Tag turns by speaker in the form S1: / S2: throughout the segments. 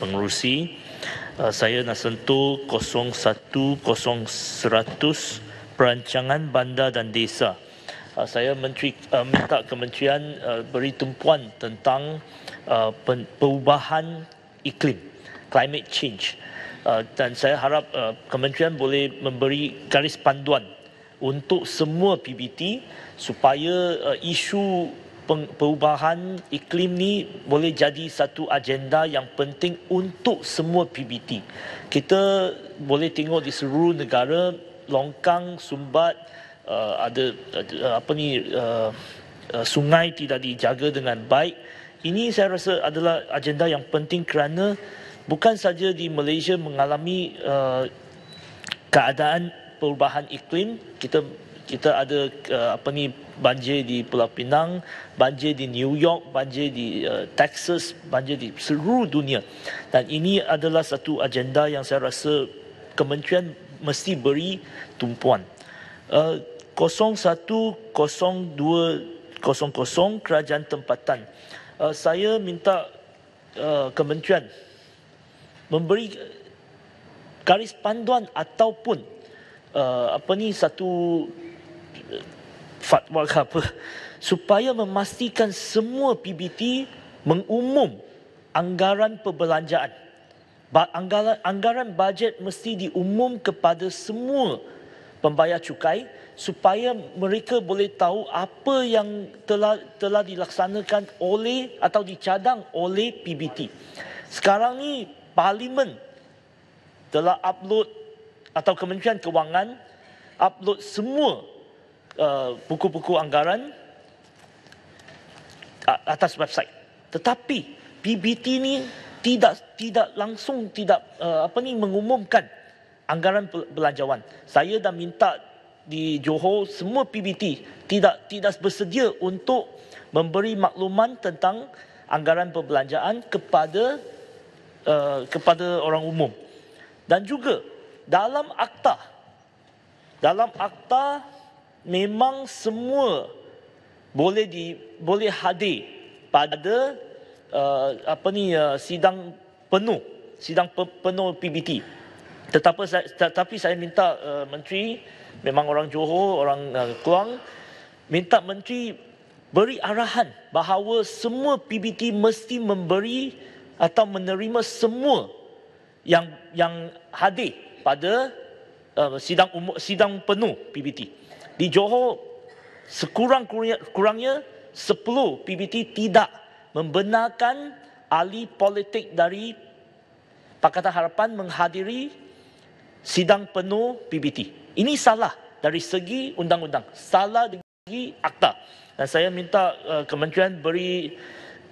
S1: pengerusi. Uh, saya nak sentuh 010100 perancangan bandar dan desa. Uh, saya menteri uh, minta kementerian uh, beri tumpuan tentang uh, perubahan iklim, climate change. Uh, dan saya harap uh, kementerian boleh memberi garis panduan untuk semua PBT supaya uh, isu perubahan iklim ni boleh jadi satu agenda yang penting untuk semua PBT. Kita boleh tengok di seluruh negara longkang sumbat uh, ada uh, apa ni uh, uh, sungai tidak dijaga dengan baik. Ini saya rasa adalah agenda yang penting kerana bukan saja di Malaysia mengalami uh, keadaan perubahan iklim, kita kita ada uh, apa ni banjir di Pulau Pinang, banjir di New York, banjir di uh, Texas, banjir di seluruh dunia. Dan ini adalah satu agenda yang saya rasa kementerian mesti beri tumpuan. Uh, 010200 kerajaan tempatan. Uh, saya minta uh, kementerian memberi garis panduan ataupun uh, apa ni satu fatwa ke apa supaya memastikan semua PBT mengumum anggaran perbelanjaan anggaran anggaran bajet mesti diumum kepada semua pembayar cukai supaya mereka boleh tahu apa yang telah telah dilaksanakan oleh atau dicadang oleh PBT. Sekarang ni parlimen telah upload atau Kementerian Kewangan upload semua Uh, buku-buku uh, anggaran atas website. Tetapi PBT ni tidak tidak langsung tidak uh, apa ni mengumumkan anggaran belanjawan. Saya dah minta di Johor semua PBT tidak tidak bersedia untuk memberi makluman tentang anggaran perbelanjaan kepada uh, kepada orang umum. Dan juga dalam akta dalam akta memang semua boleh di boleh hadir pada uh, apa ni uh, sidang penuh sidang penuh PBT tetapi saya, tetapi saya minta uh, menteri memang orang Johor orang uh, Keluang minta menteri beri arahan bahawa semua PBT mesti memberi atau menerima semua yang yang hadir pada uh, sidang umum sidang penuh PBT di Johor sekurang-kurangnya 10 PBT tidak membenarkan ahli politik dari Pakatan Harapan menghadiri sidang penuh PBT. Ini salah dari segi undang-undang, salah dari segi akta. Dan saya minta uh, kementerian beri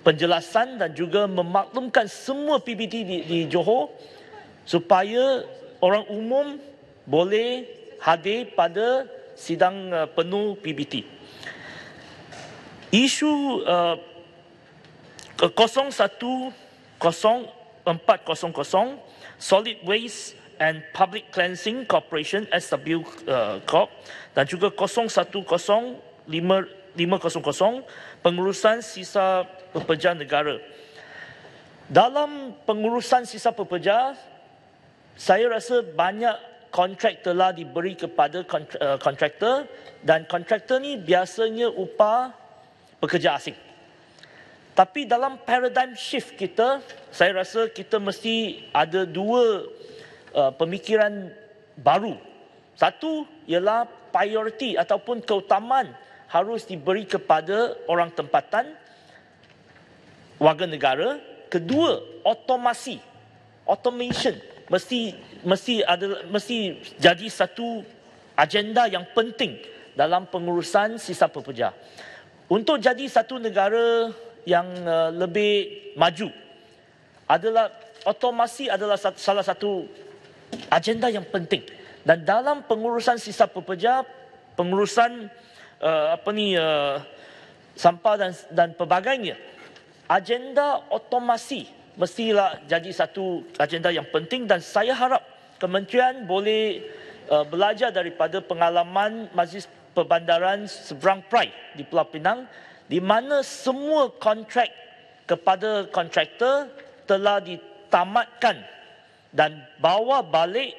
S1: penjelasan dan juga memaklumkan semua PBT di, di Johor supaya orang umum boleh hadir pada sidang uh, penuh PBT. Isu uh, 0100400 Solid Waste and Public Cleansing Corporation SW uh, Corp dan juga 010500 pengurusan sisa pekerja negara. Dalam pengurusan sisa pekerja, saya rasa banyak kontrak telah diberi kepada eh, kontraktor dan kontraktor ni biasanya upah pekerja asing. Tapi dalam paradigm shift kita, saya rasa kita mesti ada dua uh, pemikiran baru. Satu ialah priority ataupun keutamaan harus diberi kepada orang tempatan warga negara. Kedua, otomasi, automation mesti mesti ada mesti jadi satu agenda yang penting dalam pengurusan sisa pekerja. Untuk jadi satu negara yang uh, lebih maju adalah otomasi adalah salah satu agenda yang penting dan dalam pengurusan sisa pekerja pengurusan uh, apa ni uh, sampah dan dan pelbagainya agenda otomasi mestilah jadi satu agenda yang penting dan saya harap kementerian boleh uh, belajar daripada pengalaman Majlis Perbandaran Seberang Pride di Pulau Pinang di mana semua kontrak kepada kontraktor telah di, tamatkan dan bawa balik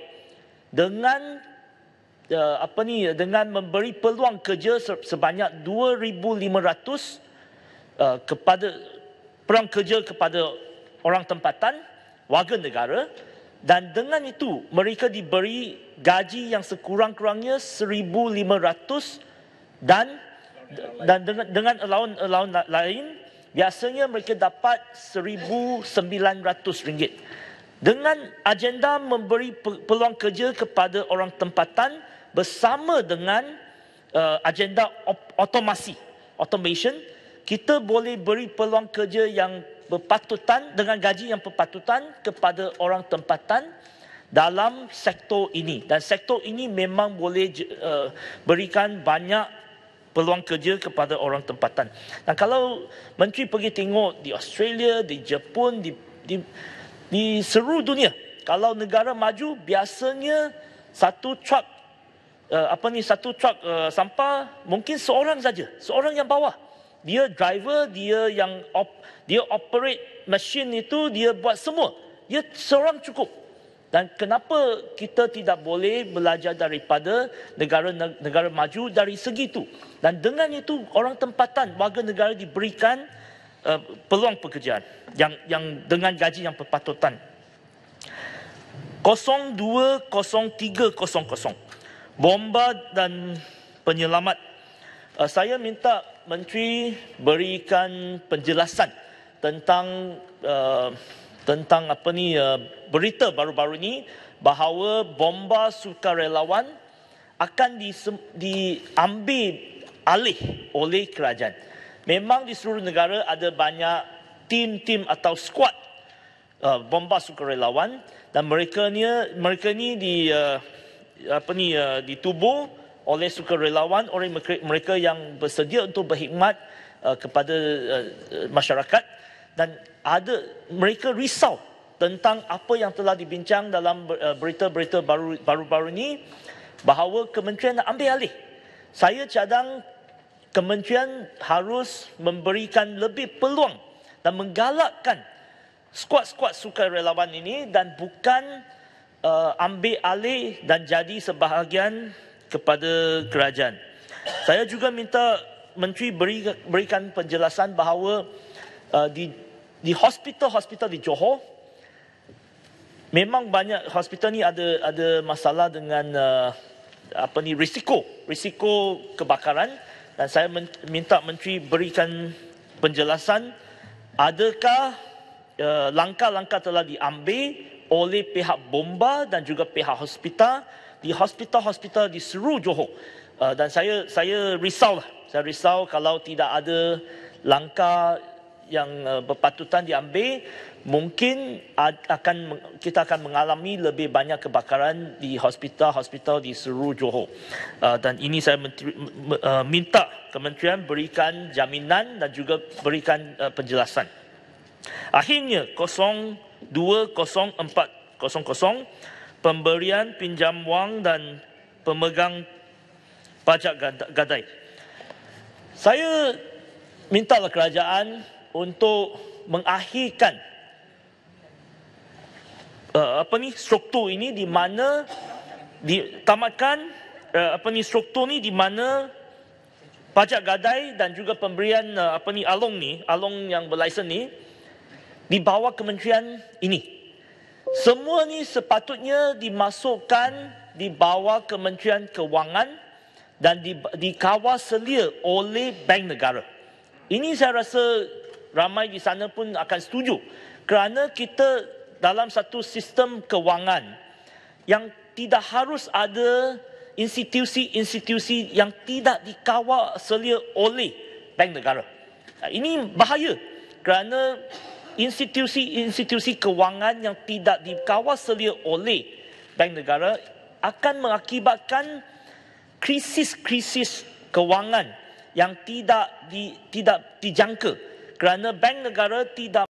S1: dengan uh, apa ni dengan memberi peluang kerja sebanyak 2500 uh, kepada peluang kerja kepada orang tempatan warga negara dan dengan itu mereka diberi gaji yang sekurang-kurangnya 1500 dan dan dengan dengan allowance allowance lain biasanya mereka dapat 1900 ringgit. Dengan agenda memberi peluang kerja kepada orang tempatan bersama dengan uh, agenda otomasi automation kita boleh beri peluang kerja yang berpatutan dengan gaji yang berpatutan kepada orang tempatan dalam sektor ini dan sektor ini memang boleh uh, berikan banyak peluang kerja kepada orang tempatan. Dan kalau menteri pergi tengok di Australia, di Jepun, di di, di seluruh dunia, kalau negara maju biasanya satu truck uh, apa ni satu truck uh, sampah mungkin seorang saja, seorang yang bawa. Dia driver, dia yang op, dia operate mesin itu, dia buat semua. Dia seorang cukup. Dan kenapa kita tidak boleh belajar daripada negara-negara maju dari segi itu? Dan dengan itu orang tempatan warga negara diberikan uh, peluang pekerjaan yang yang dengan gaji yang berpatutan. 020300 bomba dan penyelamat uh, saya minta menteri berikan penjelasan tentang uh, tentang apa ni uh, berita baru-baru ini bahawa bomba sukarelawan akan di, diambil alih oleh kerajaan. Memang di seluruh negara ada banyak tim-tim atau skuad uh, bomba sukarelawan dan mereka ni mereka ni di uh, apa ni uh, ditubuh oleh sukarelawan oleh mereka yang bersedia untuk berkhidmat uh, kepada uh, masyarakat dan ada mereka risau tentang apa yang telah dibincang dalam eh, berita-berita baru baru-baru ini bahawa kementerian nak ambil alih. Saya cadang kementerian harus memberikan lebih peluang dan menggalakkan skuad-skuad sukarelawan ini dan bukan uh, ambil alih dan jadi sebahagian kepada kerajaan. Saya juga minta menteri beri, berikan penjelasan bahawa uh, di di hospital-hospital di Johor memang banyak hospital ni ada ada masalah dengan uh, apa ni risiko risiko kebakaran dan saya minta menteri berikan penjelasan adakah uh, langkah-langkah telah diambil oleh pihak bomba dan juga pihak hospital di hospital-hospital di seluruh Johor. Uh, dan saya saya risau lah. Saya risau kalau tidak ada langkah yang uh, berpatutan diambil mungkin akan kita akan mengalami lebih banyak kebakaran di hospital-hospital di seluruh Johor. Uh, dan ini saya menteri, uh, minta kementerian berikan jaminan dan juga berikan penjelasan. Akhirnya 020400 pemberian pinjam wang dan pemegang pajak gadai. Saya mintalah kerajaan untuk mengakhirkan uh, apa ni struktur ini di mana ditamatkan uh, apa ni struktur ni di mana pajak gadai dan juga pemberian uh, apa ni along ni along yang berlesen ni di bawah kementerian ini semua ni sepatutnya dimasukkan di bawah kementerian kewangan dan di, dikawal selia oleh bank negara ini saya rasa ramai di sana pun akan setuju kerana kita dalam satu sistem kewangan yang tidak harus ada institusi-institusi yang tidak dikawal selia oleh bank negara. Ini bahaya kerana institusi-institusi kewangan yang tidak dikawal selia oleh bank negara akan mengakibatkan krisis-krisis kewangan yang tidak di, tidak dijangka kerana bank negara tidak